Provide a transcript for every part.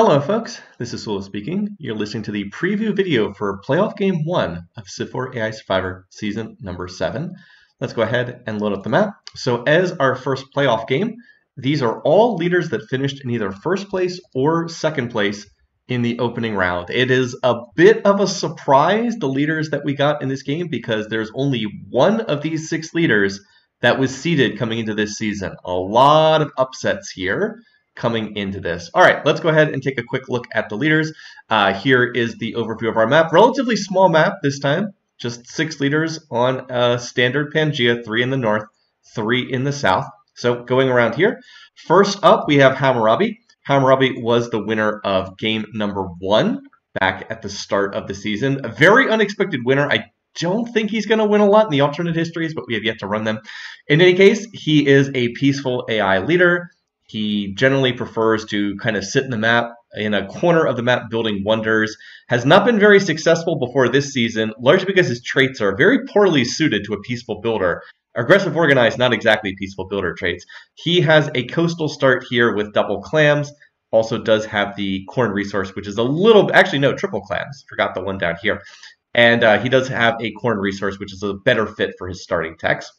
Hello folks, this is Sullla speaking. You're listening to the preview video for playoff game one of Civ 4 AI Survivor season number seven. Let's go ahead and load up the map. So as our first playoff game, these are all leaders that finished in either first place or second place in the opening round. It is a bit of a surprise, the leaders that we got in this game, because there's only one of these six leaders that was seeded coming into this season. A lot of upsets here coming into this. All right, let's go ahead and take a quick look at the leaders. Uh, here is the overview of our map. Relatively small map this time, just six leaders on a standard Pangea, three in the north, three in the south. So going around here, first up we have Hammurabi. Hammurabi was the winner of game number one back at the start of the season. A very unexpected winner. I don't think he's going to win a lot in the alternate histories, but we have yet to run them. In any case, he is a peaceful AI leader. He generally prefers to kind of sit in the map, in a corner of the map, building wonders. Has not been very successful before this season, largely because his traits are very poorly suited to a peaceful builder. Aggressive organized, not exactly peaceful builder traits. He has a coastal start here with double clams. Also does have the corn resource, which is a little, actually no, triple clams. Forgot the one down here. And uh, he does have a corn resource, which is a better fit for his starting techs.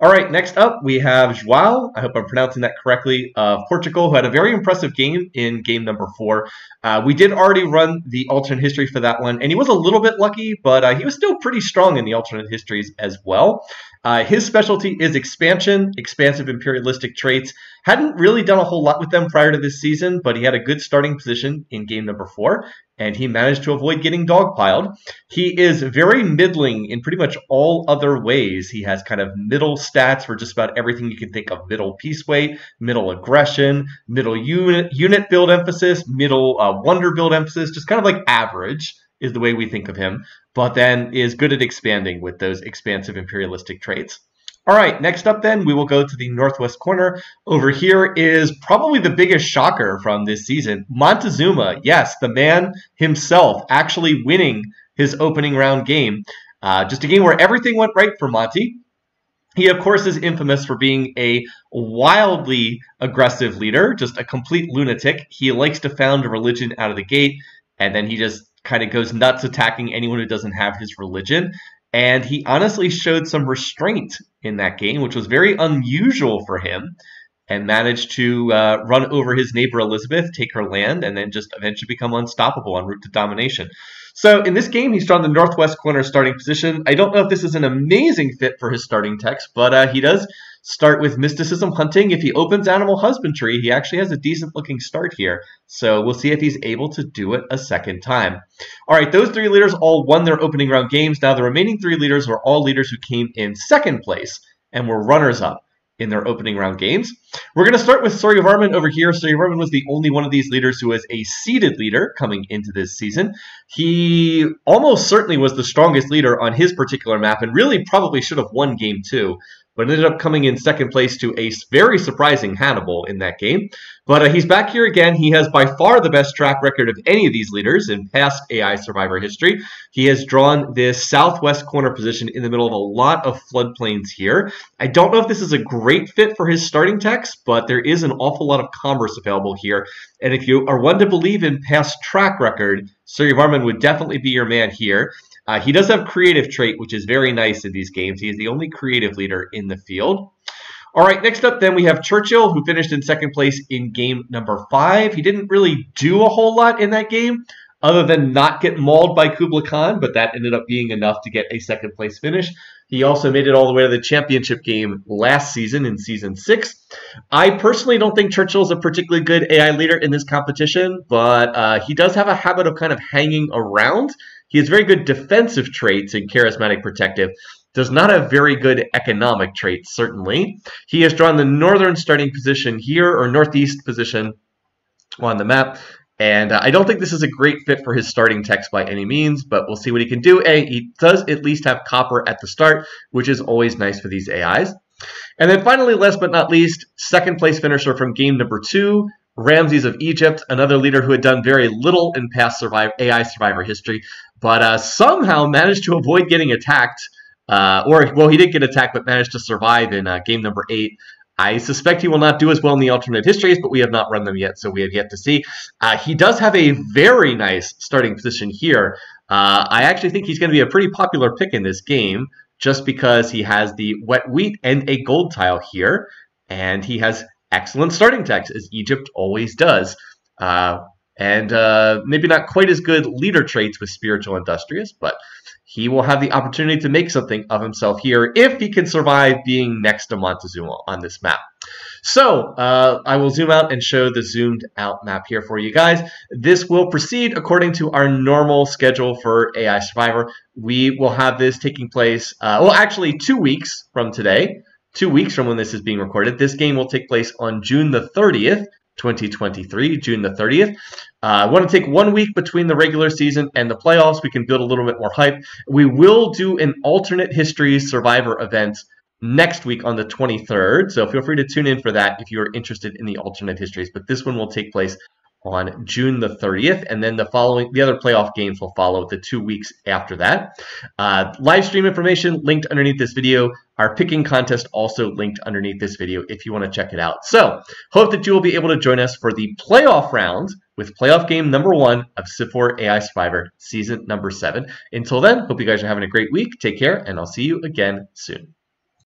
All right, next up we have Joao. I hope I'm pronouncing that correctly. Of Portugal, who had a very impressive game in game number four. Uh, we did already run the alternate history for that one, and he was a little bit lucky, but uh, he was still pretty strong in the alternate histories as well. Uh, his specialty is expansion, expansive imperialistic traits. Hadn't really done a whole lot with them prior to this season, but he had a good starting position in game number four, and he managed to avoid getting dogpiled. He is very middling in pretty much all other ways. He has kind of middle stats for just about everything you can think of middle peace weight, middle aggression, middle unit, unit build emphasis, middle uh, wonder build emphasis, just kind of like average is the way we think of him, but then is good at expanding with those expansive imperialistic traits. All right, next up then, we will go to the northwest corner. Over here is probably the biggest shocker from this season. Montezuma, yes, the man himself actually winning his opening round game. Uh, just a game where everything went right for Monty. He, of course, is infamous for being a wildly aggressive leader, just a complete lunatic. He likes to found a religion out of the gate, and then he just kind of goes nuts attacking anyone who doesn't have his religion. And he honestly showed some restraint in that game, which was very unusual for him, and managed to uh, run over his neighbor Elizabeth, take her land, and then just eventually become unstoppable en route to domination. So in this game, he's drawn the northwest corner starting position. I don't know if this is an amazing fit for his starting techs, but uh, he does start with mysticism hunting. If he opens animal husbandry, he actually has a decent looking start here. So we'll see if he's able to do it a second time. All right, those three leaders all won their opening round games. Now the remaining three leaders are all leaders who came in second place and were runners up in their opening round games. We're going to start with Suryavarman over here. Suryavarman was the only one of these leaders who was a seeded leader coming into this season. He almost certainly was the strongest leader on his particular map and really probably should have won game two but ended up coming in second place to a very surprising Hannibal in that game. But uh, he's back here again. He has by far the best track record of any of these leaders in past AI Survivor history. He has drawn this southwest corner position in the middle of a lot of floodplains here. I don't know if this is a great fit for his starting techs, but there is an awful lot of commerce available here. And if you are one to believe in past track record, Suryavarman would definitely be your man here. Uh, he does have creative trait, which is very nice in these games. He is the only creative leader in the field. All right, next up then we have Churchill, who finished in second place in game number five. He didn't really do a whole lot in that game, other than not get mauled by Kublai Khan, but that ended up being enough to get a second place finish. He also made it all the way to the championship game last season in season six. I personally don't think Churchill is a particularly good AI leader in this competition, but uh, he does have a habit of kind of hanging around he has very good defensive traits in charismatic protective. Does not have very good economic traits, certainly. He has drawn the northern starting position here, or northeast position on the map. And uh, I don't think this is a great fit for his starting techs by any means, but we'll see what he can do. A, he does at least have copper at the start, which is always nice for these AIs. And then finally, last but not least, second place finisher from game number two, Ramses of Egypt, another leader who had done very little in past survive, AI survivor history, but uh, somehow managed to avoid getting attacked. Uh, or, well, he did get attacked, but managed to survive in uh, game number eight. I suspect he will not do as well in the alternate histories, but we have not run them yet, so we have yet to see. Uh, he does have a very nice starting position here. Uh, I actually think he's going to be a pretty popular pick in this game just because he has the wet wheat and a gold tile here, and he has excellent starting techs, as Egypt always does. Uh, and uh, maybe not quite as good leader traits with spiritual industrious, but he will have the opportunity to make something of himself here if he can survive being next to Montezuma on this map. So uh, I will zoom out and show the zoomed out map here for you guys. This will proceed according to our normal schedule for AI Survivor. We will have this taking place, uh, well, actually two weeks from today, two weeks from when this is being recorded. This game will take place on June the 30th. 2023, June the 30th. Uh, I want to take one week between the regular season and the playoffs. We can build a little bit more hype. We will do an alternate history survivor event next week on the 23rd. So feel free to tune in for that if you are interested in the alternate histories. But this one will take place on June the 30th, and then the following the other playoff games will follow the two weeks after that. Uh, live stream information linked underneath this video. Our picking contest also linked underneath this video if you want to check it out. So hope that you will be able to join us for the playoff round with playoff game number one of Civ 4 AI Survivor season number seven. Until then, hope you guys are having a great week. Take care, and I'll see you again soon.